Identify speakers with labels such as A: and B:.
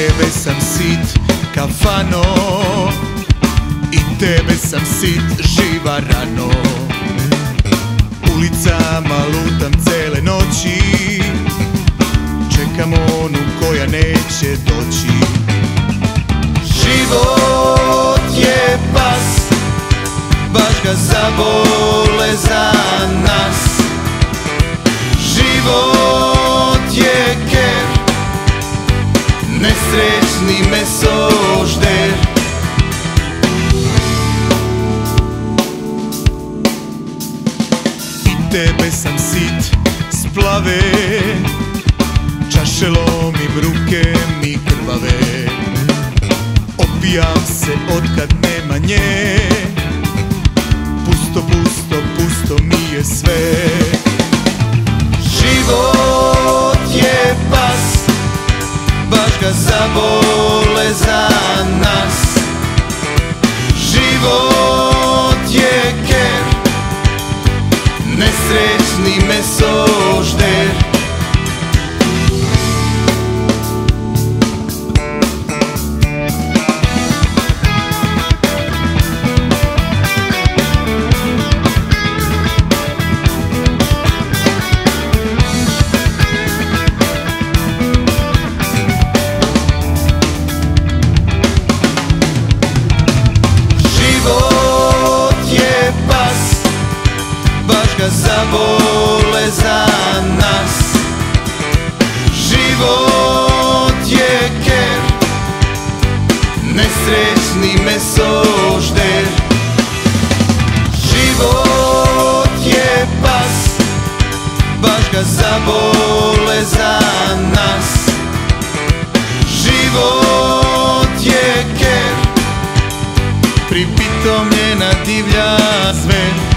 A: tebe sam sit kafano. I tebe sam sit živa rano. Ulicama lutam cele noći. Čekam onu koja neće doći. Život je pas Baš ga zabole Nesrećni mesožder I tebe sam sit splave Čaše lomim ruke mi krvave. Opijam se otkad nema nje. Pusto, pusto, pusto mi je sve Ga zabole za nas. Život je ker. Nesrećni mesožder Ga zabole za nas. Život je ker Nesrećni mesožder. Život je pas Baš ga zabole za nas. Život je ker Pripitomljena divlja zver